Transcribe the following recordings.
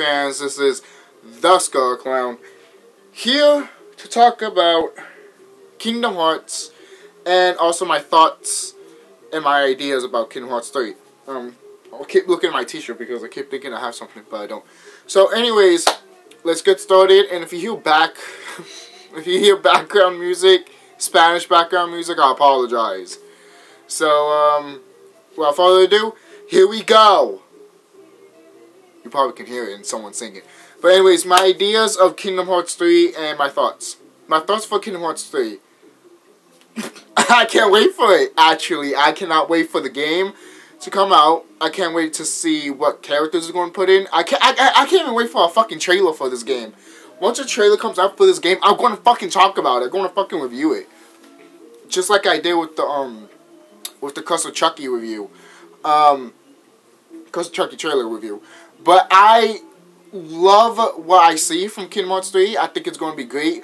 fans? This is the Skull Klown here to talk about Kingdom Hearts and also my thoughts and my ideas about Kingdom Hearts 3. Um, I'll keep looking at my t-shirt because I keep thinking I have something, but I don't. So anyways, let's get started. And if you hear back, if you hear background music, Spanish background music, I apologize. So, um, without further ado, here we go. You probably can hear it in someone singing. But anyways, my ideas of Kingdom Hearts 3 and my thoughts. My thoughts for Kingdom Hearts 3. I can't wait for it, actually. I cannot wait for the game to come out. I can't wait to see what characters are going to put in. I can't, I, I, can't even wait for a fucking trailer for this game. Once a trailer comes out for this game, I'm going to fucking talk about it. I'm going to fucking review it. Just like I did with the, um, with the Curse of Chucky review. Um, Curse of Chucky trailer review. But I love what I see from Kingdom Hearts 3. I think it's going to be great.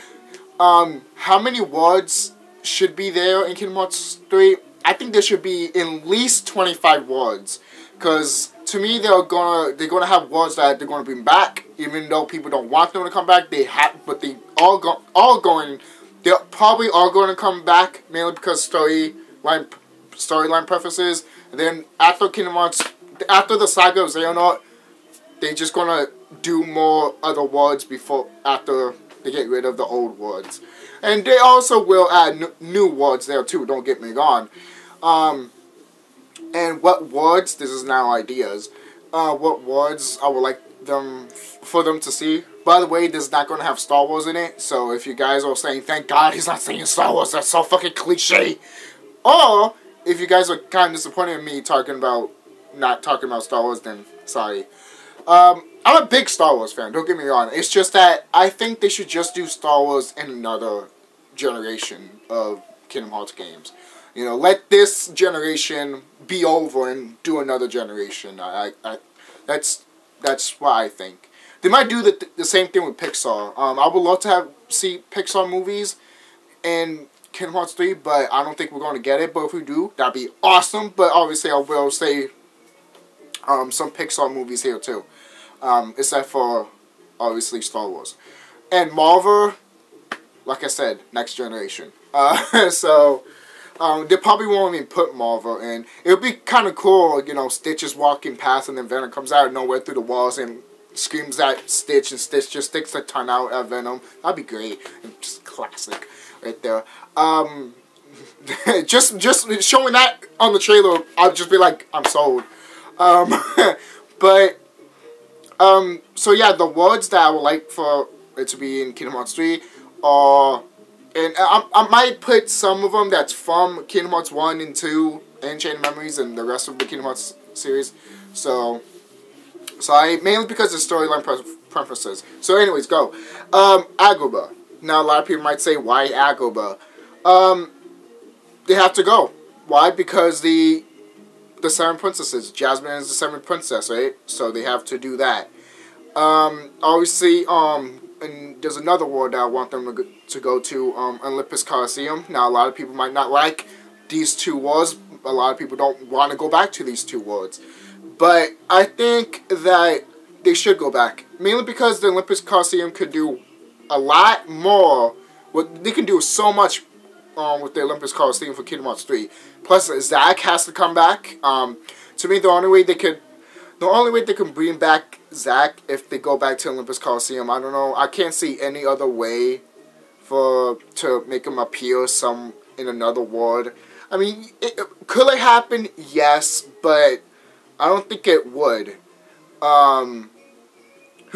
Um, how many words should be there in Kingdom Hearts 3? I think there should be at least 25 words. Because to me, they're gonna they're gonna have words that they're gonna bring back, even though people don't want them to come back. They have, but they all go all going. They're probably all going to come back mainly because storyline storyline preferences. And then after Kingdom Hearts, after the saga of Xehanort, they're just gonna do more other words before after they get rid of the old words, and they also will add new words there too. Don't get me wrong. Um, and what words? This is now ideas. Uh, what words I would like them for them to see. By the way, this is not to have Star Wars in it. So if you guys are saying, "Thank God he's not saying Star Wars," that's so fucking cliche. Or if you guys are kind of disappointed in me talking about not talking about Star Wars, then sorry. Um, I'm a big Star Wars fan, don't get me wrong. It's just that I think they should just do Star Wars in another generation of Kingdom Hearts games. You know, let this generation be over and do another generation. I, I, that's that's what I think. They might do the, the same thing with Pixar. Um, I would love to have see Pixar movies in Kingdom Hearts 3, but I don't think we're going to get it. But if we do, that'd be awesome. But obviously, I will say um, some Pixar movies here too um, except for obviously Star Wars. And Marvel, like I said, next generation. Uh, so um, they probably won't even put Marvel in. It would be kind of cool, you know, Stitch is walking past and then Venom comes out of nowhere through the walls and screams at Stitch and Stitch just sticks a ton out at Venom. That'd be great. Just classic right there. Um, just just showing that on the trailer, I'd just be like, I'm sold. Um, but um, so yeah, the words that I would like for it to be in Kingdom Hearts 3 are, and I, I might put some of them that's from Kingdom Hearts 1 and 2, and Chain Memories, and the rest of the Kingdom Hearts series. So, so I, mainly because of storyline preferences. So anyways, go. Um, Agrabah. Now a lot of people might say, why Agrabah? Um, they have to go. Why? Because the the seven princesses. Jasmine is the seventh princess, right? So they have to do that. Um, obviously, um, and there's another world that I want them to go to, go to um, Olympus Coliseum. Now, a lot of people might not like these two worlds. A lot of people don't want to go back to these two worlds. But I think that they should go back. Mainly because the Olympus Coliseum could do a lot more. What they can do so much um, with the Olympus Coliseum for Kingdom Hearts 3. Plus, Zack has to come back. Um, to me, the only way they could, the only way they can bring back Zack if they go back to Olympus Coliseum, I don't know. I can't see any other way for to make him appear some in another world. I mean, it, could it happen? Yes, but I don't think it would. Um,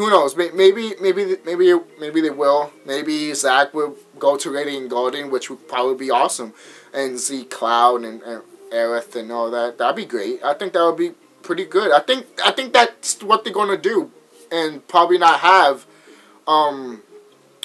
who knows? Maybe, maybe, maybe, maybe they will. Maybe Zack will go to Radiant Garden, which would probably be awesome, and see Cloud and, and Aerith and all that. That'd be great. I think that would be pretty good. I think I think that's what they're gonna do, and probably not have um,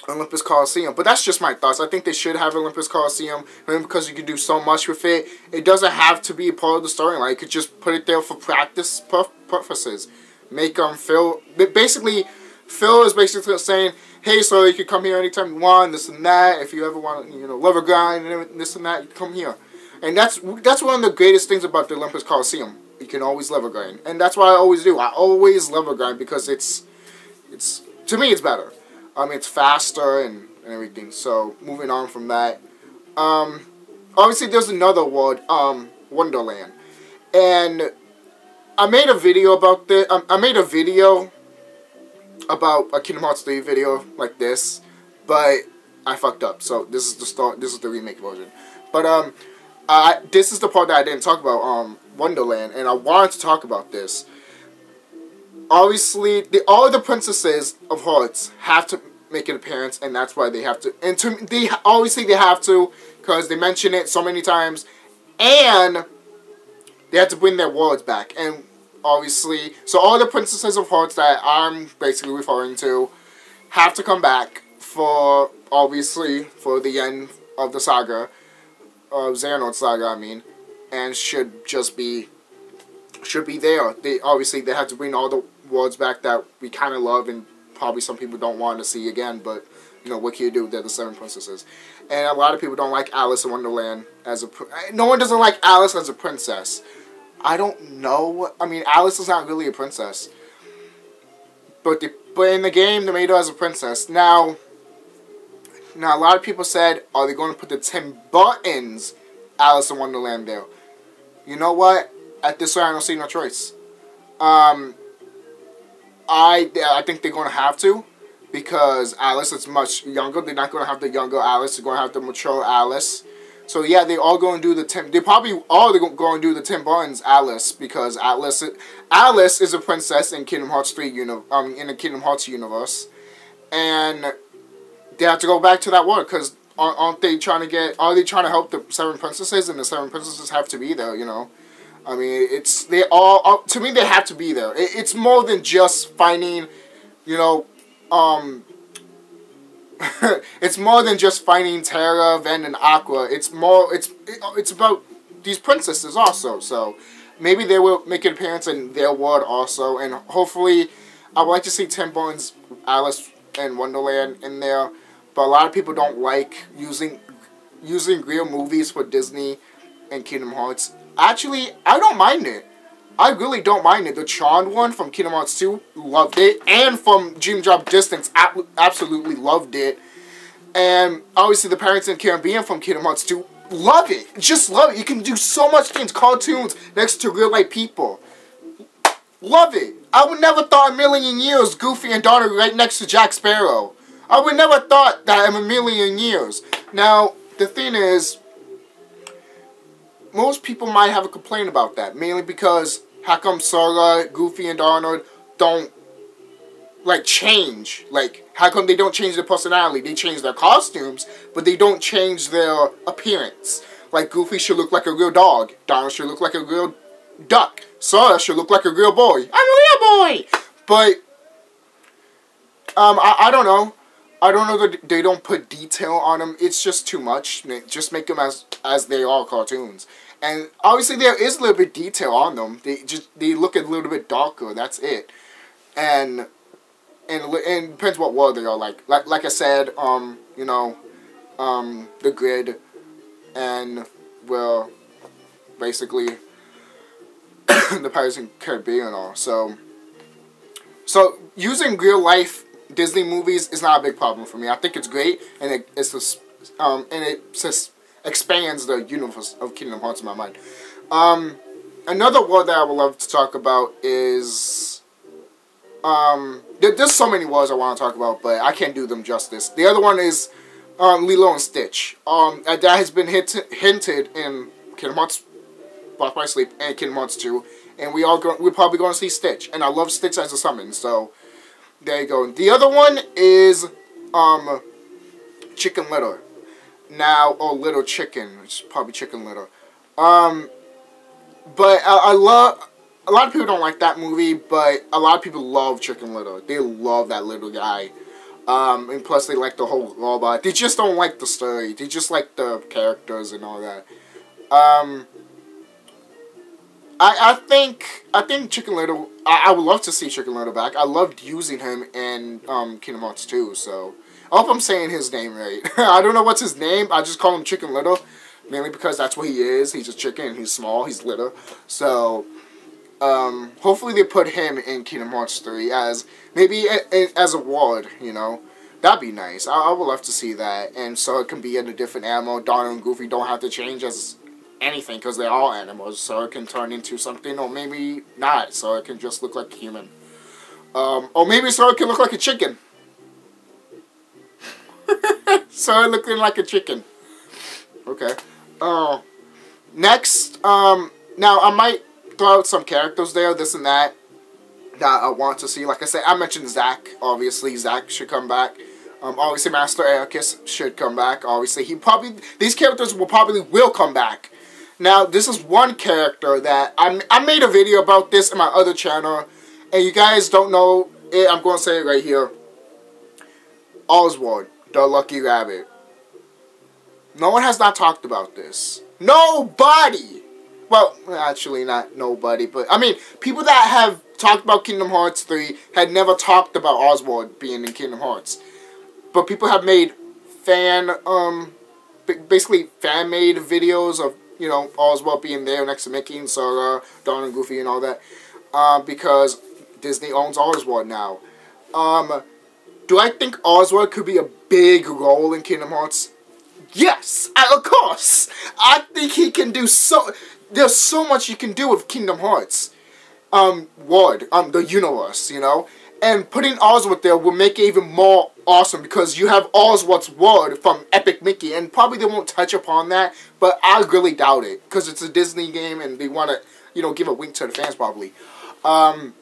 Olympus Coliseum. But that's just my thoughts. I think they should have Olympus Coliseum because you can do so much with it. It doesn't have to be a part of the storyline. You could just put it there for practice purposes make them feel basically Phil is basically saying, hey, so you can come here anytime you want, this and that. If you ever want, you know, love a grind and this and that, you come here. And that's that's one of the greatest things about the Olympus Coliseum. You can always love a grind, and that's what I always do. I always love a grind because it's It's to me, it's better. Um, it's faster and, and everything. So moving on from that, um, obviously there's another world, um, Wonderland, and I made a video about this. Um, I made a video about a Kingdom Hearts 3 video like this, but I fucked up. So this is the start. This is the remake version. But um, I this is the part that I didn't talk about. Um, Wonderland, and I wanted to talk about this. Obviously, the all the princesses of Hearts have to make an appearance, and that's why they have to. And to they obviously they have to because they mention it so many times, and they had to bring their worlds back. And obviously, so all the princesses of Hearts that I'm basically referring to have to come back for obviously for the end of the saga uh, of Xehanort saga. I mean, and should just be should be there. They obviously they have to bring all the worlds back that we kind of love and probably some people don't want to see again. But you know what can you do? They're the seven princesses, and a lot of people don't like Alice in Wonderland as a. No one doesn't like Alice as a princess. I don't know. I mean, Alice is not really a princess, but the but in the game they made her as a princess. Now, now a lot of people said, are they going to put the Tim Burton's Alice in Wonderland there? You know what? At this point, I don't see no choice. Um, I I think they're going to have to because Alice is much younger. They're not going to have the younger Alice. They're going to have the mature Alice. So yeah, they all go and do the Tim. They probably all going to do the Tim Burton's Alice because Alice Alice is a princess in Kingdom Hearts three um in the Kingdom Hearts universe, and they have to go back to that world because aren't they trying to get? Are they trying to help the seven princesses? And the seven princesses have to be there, you know. I mean, it's they all uh, to me they have to be there. It, it's more than just finding, you know, um. it's more than just finding Terra, Ven, and Aqua. It's more. It's it, it's about these princesses also. So maybe they will make an appearance in their world also, and hopefully, I would like to see Tim Burton's Alice and Wonderland in there. But a lot of people don't like using using real movies for Disney and Kingdom Hearts. Actually, I don't mind it. I really don't mind it. The Tron one from Kingdom Hearts 2, loved it. And from Dream Drop Distance, absolutely loved it. And obviously the Pirates in Caribbean from Kingdom Hearts 2, love it. Just love it. You can do so much things, cartoons next to real life people. Love it. I would never thought a million years Goofy and Donald right next to Jack Sparrow. I would never thought that in a million years. Now, the thing is, most people might have a complaint about that, mainly because how come Sora, Goofy, and Donald don't like change? Like, how come they don't change their personality? They change their costumes, but they don't change their appearance. Like, Goofy should look like a real dog. Donald should look like a real duck. Sora should look like a real boy. I'm a real boy! But, um, I, I don't know. I don't know that they don't put detail on them. It's just too much. Just make them as as they are cartoons. And obviously there is a little bit detail on them. They just they look a little bit darker. That's it. And and and depends what world they are like. Like like I said, um, you know, um, the grid, and well, basically the Pirates and Caribbean are. So so using real life Disney movies is not a big problem for me. I think it's great, and it, it's um, and it just expands the universe of Kingdom Hearts in my mind. Um, another world that I would love to talk about is, um, there, there's so many worlds I want to talk about, but I can't do them justice. The other one is um, Lilo and Stitch. Um, that has been hint hinted in Kingdom Hearts Lost by Sleep and Kingdom Hearts 2, and we all go, we're probably going to see Stitch, and I love Stitch as a summon, so there you go. The other one is um, Chicken Little. Now, or Little Chicken. It's probably Chicken Little. Um, but I, I love... A lot of people don't like that movie, but a lot of people love Chicken Little. They love that little guy. Um, and plus they like the whole robot. They just don't like the story. They just like the characters and all that. Um, I, I think I think Chicken Little. I, I would love to see Chicken Little back. I loved using him in um, Kingdom Hearts 2. So I hope I'm saying his name right. I don't know what's his name. I just call him Chicken Little, mainly because that's what he is. He's a chicken. He's small. He's little. So Um, hopefully they put him in Kingdom Hearts 3 as maybe a, a, as a ward, you know. That'd be nice. I, I, would love to see that. And so it can be in a different animal. Donald and Goofy don't have to change as anything because they're all animals. So it can turn into something or maybe not. So it can just look like human. Um, or maybe so it can look like a chicken. so it looking like a chicken. Okay. Uh, next, um, now I might throw out some characters there, this and that, that I want to see. Like I said, I mentioned Zack. Obviously, Zack should come back. Um, obviously, Master Eraqus should come back. Obviously, he probably these characters will probably will come back. Now, this is one character that I I made a video about this in my other channel, and you guys don't know it. I'm going to say it right here. Oswald, the Lucky Rabbit. No one has not talked about this. Nobody. Well, actually not nobody, but I mean, people that have talked about Kingdom Hearts 3 had never talked about Oswald being in Kingdom Hearts. But people have made fan, um, basically fan-made videos of, you know, Oswald being there next to Mickey and Sora, Don and Goofy and all that. Uh, because Disney owns Oswald now. Um, do I think Oswald could be a big role in Kingdom Hearts? Yes, of course. I think he can do so. There's so much you can do with Kingdom Hearts. Um, world, um, the universe, you know, and putting Oswald there will make it even more awesome because you have Oswald's word from Epic Mickey, and probably they won't touch upon that, but I really doubt it because it's a Disney game and they want to, you know, give a wink to the fans probably. Um,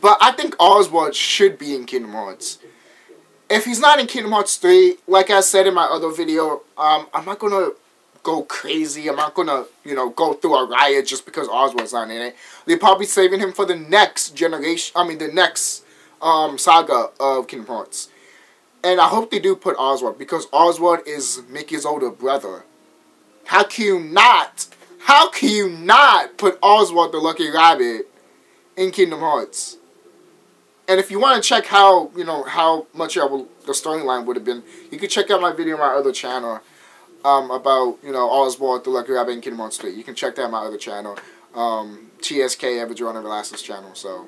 but I think Oswald should be in Kingdom Hearts if he's not in Kingdom Hearts 3, like I said in my other video, um, I'm not going to go crazy. I'm not going to, you know, go through a riot just because Oswald's not in it. They're probably saving him for the next generation, I mean, the next um, saga of Kingdom Hearts. And I hope they do put Oswald, because Oswald is Mickey's older brother. How can you not, how can you not put Oswald the Lucky Rabbit in Kingdom Hearts? And if you want to check how, you know, how much will, the storyline would have been, you can check out my video on my other channel um, about, you know, Oswald, the Lucky Rabbit, and Kingdom Hearts 3. You can check that on my other channel, um, TSK Everdron channel, so.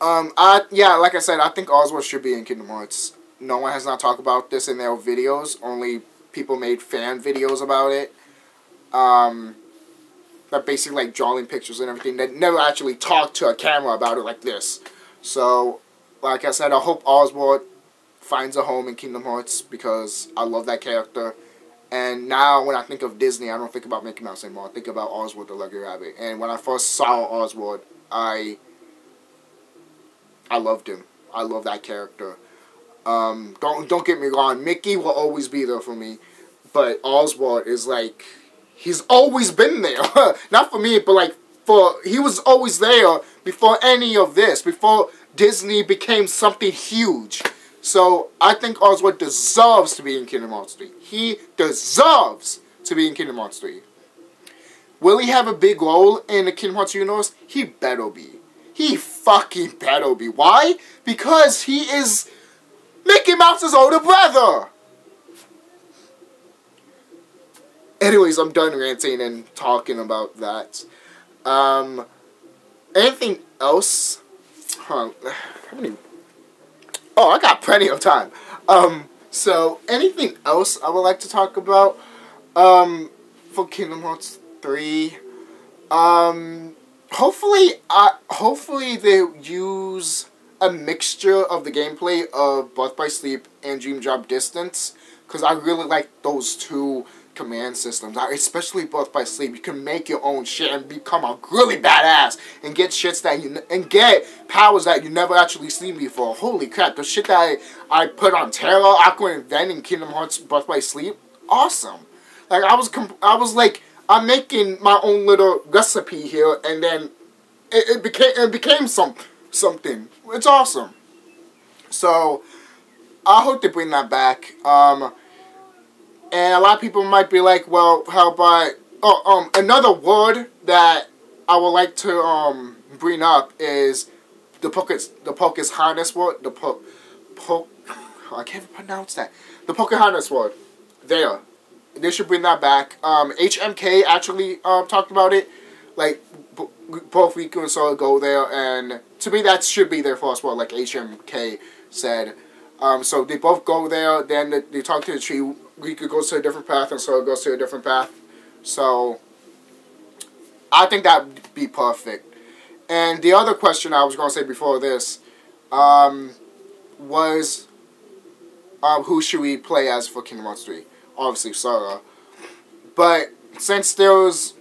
Um, I, yeah, like I said, I think Oswald should be in Kingdom Hearts. No one has not talked about this in their videos. Only people made fan videos about it. Um, basically like drawing pictures and everything that never actually talked to a camera about it like this. So, like I said, I hope Oswald finds a home in Kingdom Hearts because I love that character. And now when I think of Disney, I don't think about Mickey Mouse anymore. I think about Oswald the Lucky Rabbit. And when I first saw Oswald, I I loved him. I love that character. Um, don't don't get me wrong, Mickey will always be there for me, but Oswald is like he's always been there. Not for me, but like for he was always there before any of this, before Disney became something huge. So I think Oswald deserves to be in Kingdom Hearts 3. He deserves to be in Kingdom Hearts 3. Will he have a big role in the Kingdom Hearts universe? He better be. He fucking better be. Why? Because he is Mickey Mouse's older brother. Anyways, I'm done ranting and talking about that. Um, anything else? Huh, how many? Oh, I got plenty of time. Um, so anything else I would like to talk about? Um, for Kingdom Hearts 3. Um, hopefully, uh, hopefully they use a mixture of the gameplay of Birth by Sleep and Dream Drop Distance. Because I really like those two command systems, especially Birth by Sleep. You can make your own shit and become a really badass and get shits that you and get powers that you never actually seen before. Holy crap! The shit that I, I put on Terra, Aqua, and Ven in Kingdom Hearts Birth by Sleep, awesome. Like I was, I was like, I'm making my own little recipe here, and then it, it became it became some something. It's awesome. So I hope they bring that back. Um, and a lot of people might be like, well, how about oh, um another word that I would like to um bring up is the Pocus the Pocahontas word the po, po I can't pronounce that the Pocahontas word there they should bring that back um HMK actually um talked about it like both Riku and Sora go there, and to me that should be their first one, like HMK said. Um, so they both go there. Then they talk to the tree. Riku go to a different path, and Sora goes to a different path. So I think that would be perfect. And the other question I was going to say before this um, was um, who should we play as for Kingdom Hearts 3? Obviously, Sora. But since there's,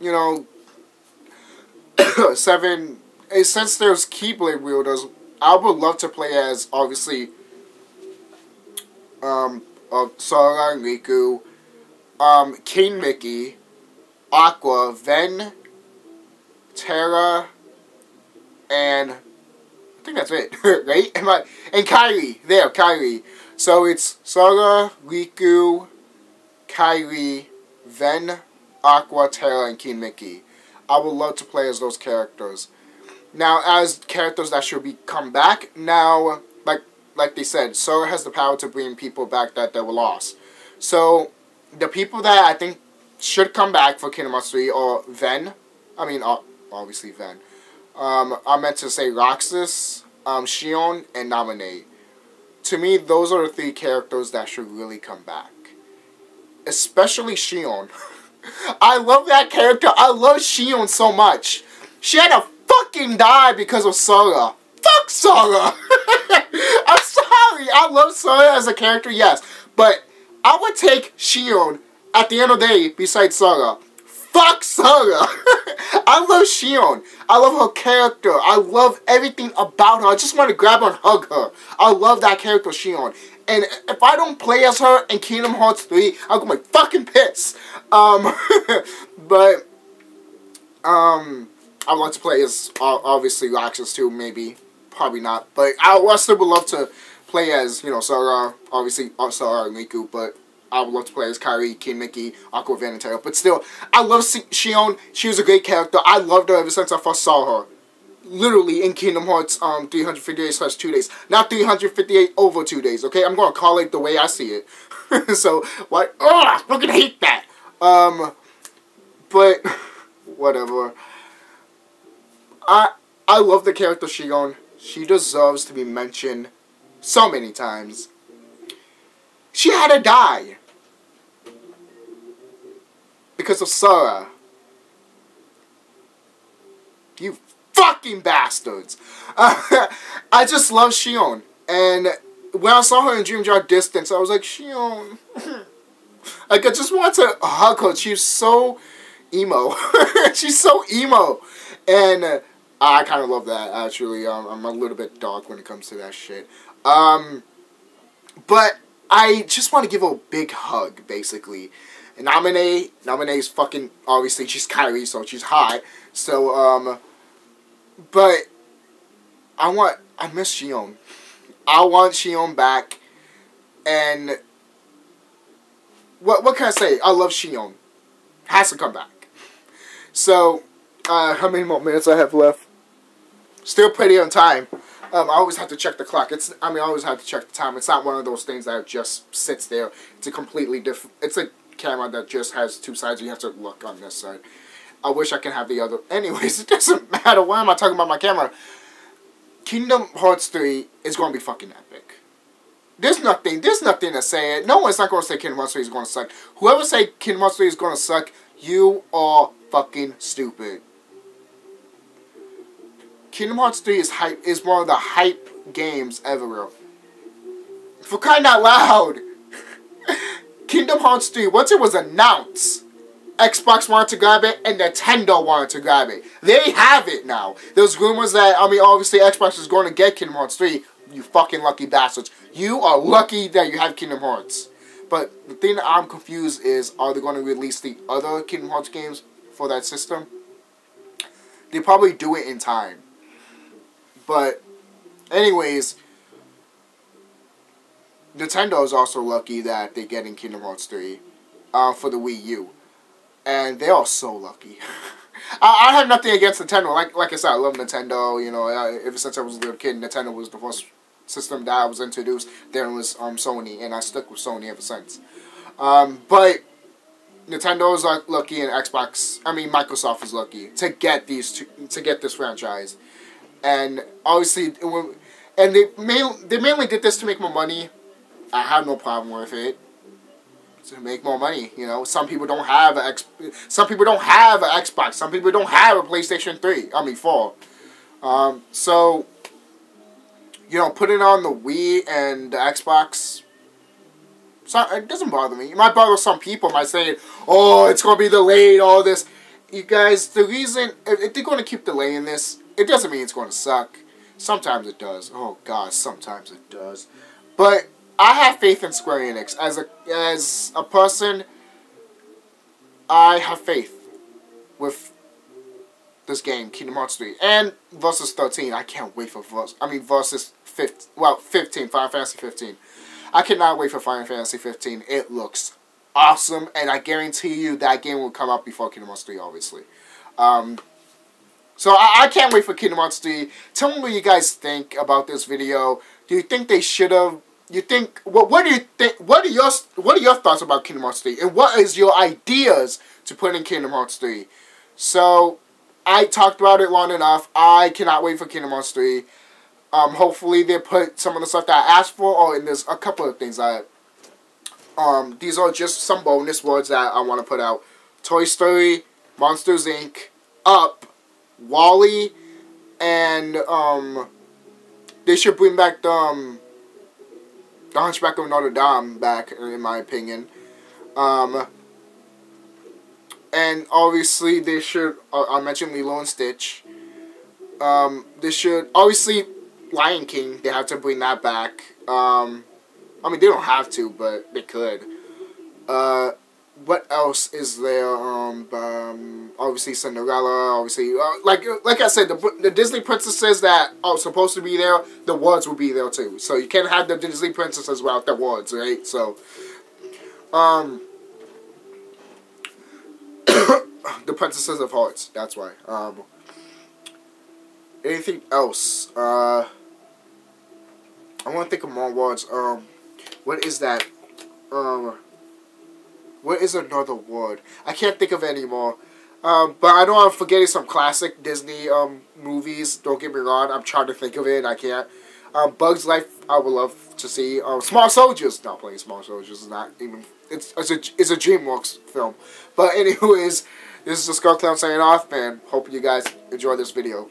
you know, seven, eh, since there's Keyblade wielders, I would love to play as, obviously, um, of Sora Riku, um, King Mickey, Aqua, Ven, Terra, and I think that's it, right? Am I, and Kairi, there, Kairi. So it's Sora, Riku, Kairi, Ven, Aqua, Terra, and King Mickey. I would love to play as those characters. Now, as characters that should be come back, now, like they said, Sora has the power to bring people back that they were lost. So, the people that I think should come back for Kingdom Hearts 3 are Ven, I mean, obviously Ven. Um, I meant to say Roxas, um, Xion, and Naminé. To me, those are the three characters that should really come back. Especially Xion. I love that character. I love Xion so much. She had to fucking die because of Sora. Fuck Sora! I'm sorry. I love Sora as a character, yes. But I would take Xion at the end of the day besides Sora. Fuck Sora! I love Xion. I love her character. I love everything about her. I just want to grab her and hug her. I love that character, Xion. And if I don't play as her in Kingdom Hearts 3, I'll go my fucking pissed. Um, but, um, I like to play as, obviously, Roxas too, maybe. Probably not. But I still would love to play as, you know, Sora, obviously, uh, Sora and Riku, but I would love to play as Kairi, King Mickey, Aqua Vanatero. But still, I love Xion. She was a great character. I loved her ever since I first saw her. Literally in Kingdom Hearts um 358 slash 2 days. Not 358 over 2 days, okay? I'm going to call it the way I see it. so, what? Oh, I fucking hate that. Um, but, whatever. I, I love the character Xion. She deserves to be mentioned so many times. She had to die. Because of Sora. You fucking bastards. Uh, I just love Xion. And when I saw her in Dream Drop Distance, I was like, Xion. like, I just want to hug her. She's so emo. She's so emo. And uh, I kind of love that, actually. Um, I'm a little bit dark when it comes to that shit. Um, but I just want to give a big hug, basically. Naminé, Naminé's fucking, obviously, she's Kairi, so she's hot. So, um, but I want, I miss Xion. I want Xion back. And what what can I say? I love Xion. Has to come back. So, uh, how many more minutes I have left? Still pretty on time. Um, I always have to check the clock. It's I mean I always have to check the time. It's not one of those things that just sits there. It's a completely different. It's a camera that just has two sides. You have to look on this side. I wish I can have the other. Anyways, it doesn't matter. Why am I talking about my camera? Kingdom Hearts 3 is going to be fucking epic. There's nothing. There's nothing to say it. No one's not going to say Kingdom Hearts 3 is going to suck. Whoever say Kingdom Hearts 3 is going to suck, you are fucking stupid. Kingdom Hearts 3 is hype is one of the hype games ever. For crying out loud! Kingdom Hearts 3, once it was announced, Xbox wanted to grab it and Nintendo wanted to grab it. They have it now. There's rumors that, I mean, obviously Xbox is going to get Kingdom Hearts 3. You fucking lucky bastards. You are lucky that you have Kingdom Hearts. But the thing that I'm confused is, are they going to release the other Kingdom Hearts games for that system? They probably do it in time. But, anyways, Nintendo is also lucky that they're getting Kingdom Hearts 3 uh, for the Wii U. And they are so lucky. I, I, have nothing against Nintendo. Like like I said, I love Nintendo. You know, ever since I was a little kid, Nintendo was the first system that I was introduced. Then it was um, Sony, and I stuck with Sony ever since. Um, but Nintendo's like lucky and Xbox, I mean Microsoft is lucky to get these two, to get this franchise, and obviously, and they mainly they mainly did this to make more money. I have no problem with it. To make more money, you know, some people don't have a X, some people don't have an Xbox, some people don't have a PlayStation Three. I mean four. Um, so, you know, putting on the Wii and the Xbox so it doesn't bother me. It might bother some people by saying, "Oh, it's gonna be delayed." All this, you guys. The reason if they're gonna keep delaying this, it doesn't mean it's gonna suck. Sometimes it does. Oh God, sometimes it does. But I have faith in Square Enix as a as a person. I have faith with this game, Kingdom Hearts 3, and Versus 13. I can't wait for Versus. I mean Versus 15. Well, 15. Final Fantasy 15. I cannot wait for Final Fantasy 15. It looks awesome, and I guarantee you that game will come out before Kingdom Hearts 3, obviously. Um, so I, I, can't wait for Kingdom Hearts 3. Tell me what you guys think about this video. Do you think they should have? You think what? What do you think? What are your What are your thoughts about Kingdom Hearts 3? And what is your ideas to put in Kingdom Hearts 3? So I talked about it long enough. I cannot wait for Kingdom Hearts 3. Um, hopefully they put some of the stuff that I asked for. Oh, and there's a couple of things that um, these are just some bonus words that I want to put out. Toy Story, Monsters Inc., Up, WALL-E, and um, they should bring back the, um, the Hunchback of Notre Dame back, in my opinion. Um, and obviously they should, uh, I mentioned Lilo and Stitch. Um, they should, obviously, Lion King, they have to bring that back. Um, I mean, they don't have to, but they could. Uh, what else is there? Um, um obviously Cinderella. Obviously, uh, like like I said, the the Disney princesses that are supposed to be there, the words will be there too. So you can't have the Disney princesses without the words, right? So, um, the princesses of hearts. That's why. Um, anything else? Uh. I want to think of more words. Um, what is that? Um, what is another word? I can't think of any more. Um, but I know I'm forgetting some classic Disney um movies. Don't get me wrong. I'm trying to think of it. I can't. Um, Bugs Life. I would love to see. Um, Small Soldiers. Not playing Small Soldiers. Is not even. It's it's a it's a DreamWorks film. But anyways, this is the Skull Klown saying off, man. Hope you guys enjoy this video.